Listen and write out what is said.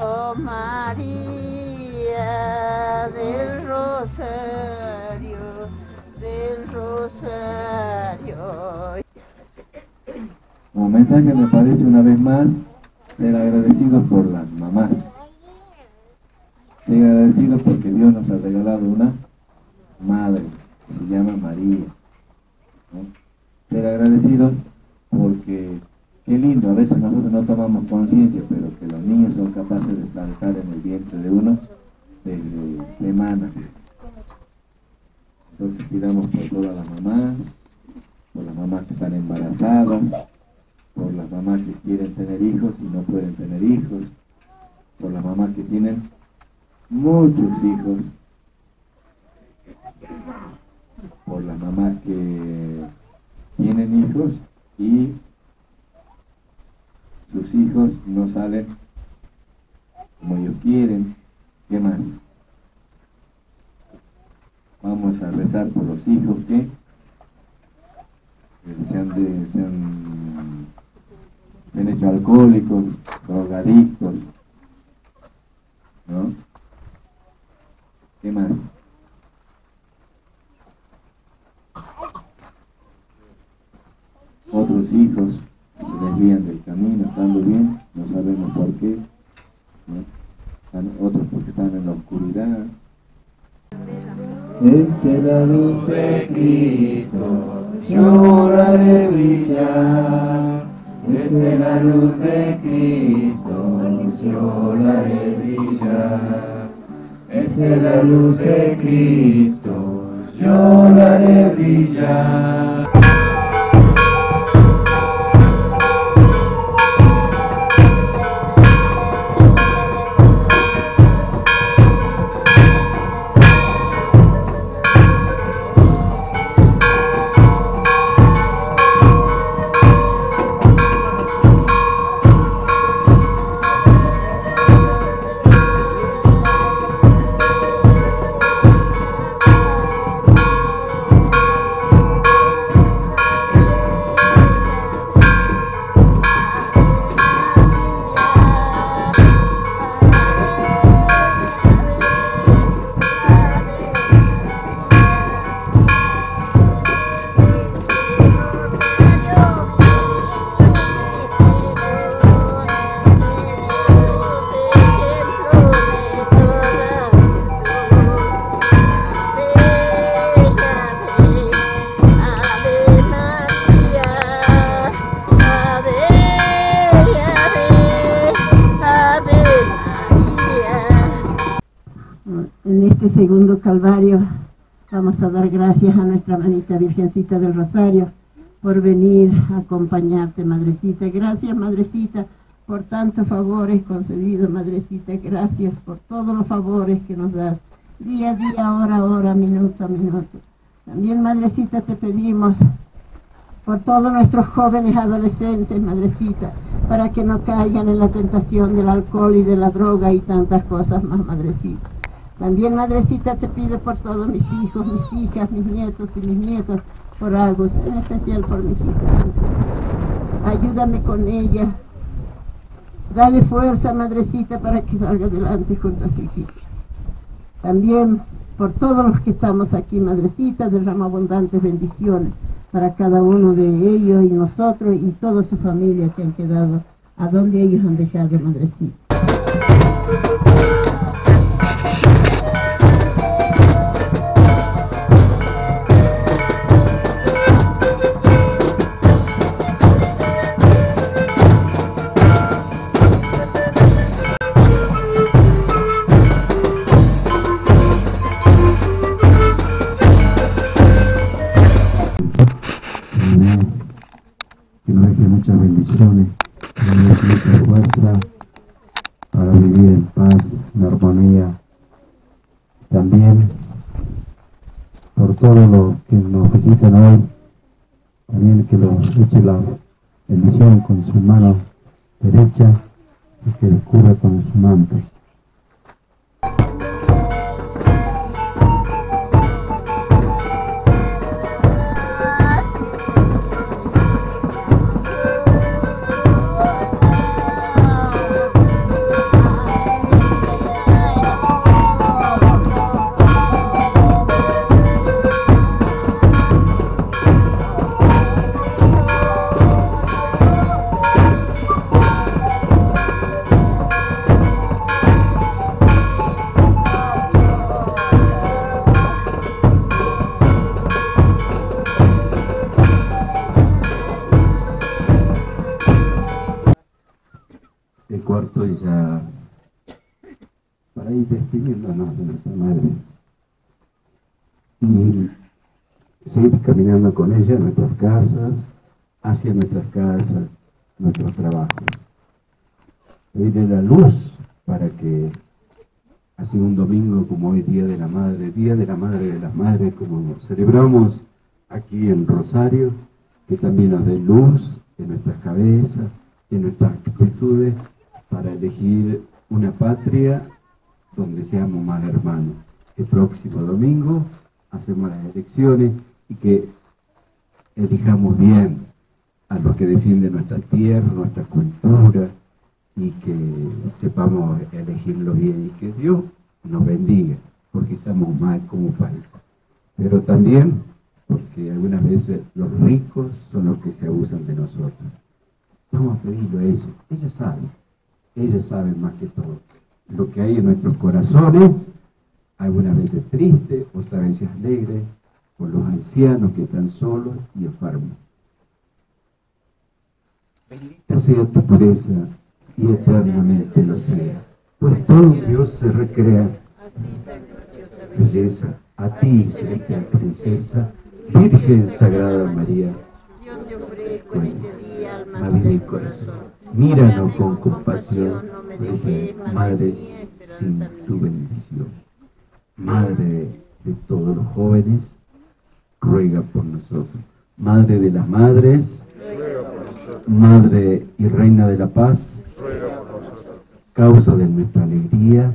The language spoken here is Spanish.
oh María del Rosario, del Rosario. Como mensaje me parece una vez más ser agradecidos por las mamás. Ser agradecidos porque Dios nos ha regalado una madre que se llama María. Ser agradecidos porque qué lindo, a veces nosotros no tomamos conciencia, pero que los niños son capaces de saltar en el vientre de uno desde semanas. Entonces pidamos por todas las mamás, por las mamás que están embarazadas, por las mamás que quieren tener hijos y no pueden tener hijos, por las mamás que tienen muchos hijos, por las mamás que tienen hijos y sus hijos no salen como ellos quieren. ¿Qué más? Vamos a rezar por los hijos que de, se han hecho alcohólicos, drogadictos, ¿no? ¿Qué más? Otros hijos desvían del camino, estando bien, no sabemos por qué, ¿no? otros porque están en la oscuridad. Esta es la luz de Cristo, la de brillar. Esta es la luz de Cristo, la de brillar. Esta es la luz de Cristo, la de brillar. Calvario vamos a dar gracias a nuestra mamita Virgencita del Rosario por venir a acompañarte, Madrecita. Gracias, Madrecita, por tantos favores concedidos, Madrecita. Gracias por todos los favores que nos das, día a día, hora a hora, minuto a minuto. También, Madrecita, te pedimos por todos nuestros jóvenes adolescentes, Madrecita, para que no caigan en la tentación del alcohol y de la droga y tantas cosas más, Madrecita. También, Madrecita, te pido por todos mis hijos, mis hijas, mis nietos y mis nietas, por Agus, en especial por mi hijita. Ayúdame con ella. Dale fuerza, Madrecita, para que salga adelante junto a su hijita. También por todos los que estamos aquí, Madrecita, derrama abundantes bendiciones para cada uno de ellos y nosotros y toda su familia que han quedado a donde ellos han dejado, Madrecita. También por todo lo que nos visitan hoy, también que lo eche la bendición con su mano derecha y que lo cubra con su manto. Corto y ya para ir despidiéndonos de nuestra madre y seguir caminando con ella a nuestras casas, hacia nuestras casas, nuestros trabajos. Pedirle la luz para que así un domingo como hoy, Día de la Madre, Día de la Madre de las Madres, como celebramos aquí en Rosario, que también nos dé luz en nuestras cabezas, en nuestras actitudes, para elegir una patria donde seamos más hermanos. El próximo domingo hacemos las elecciones y que elijamos bien a los que defienden nuestra tierra, nuestra cultura, y que sepamos elegirlo bien y que Dios nos bendiga, porque estamos mal como país. Pero también porque algunas veces los ricos son los que se abusan de nosotros. Vamos a pedirlo a ellos, ellos saben, ellos saben más que todo. Lo que hay en nuestros corazones, algunas veces triste, otras veces alegre, por los ancianos que están solos y enfermos. Bendita sea tu pureza y eternamente lo sea. Pues todo Dios se recrea. Belleza, a ti, celestial princesa, Virgen Sagrada María, Yo te ofrezco en este día alma, vida y corazón. Míranos con compasión, dejes, Madre sin tu bendición. Madre de todos los jóvenes, ruega por nosotros. Madre de las madres, Madre y Reina de la Paz, causa de nuestra alegría,